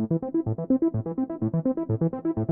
なるほど。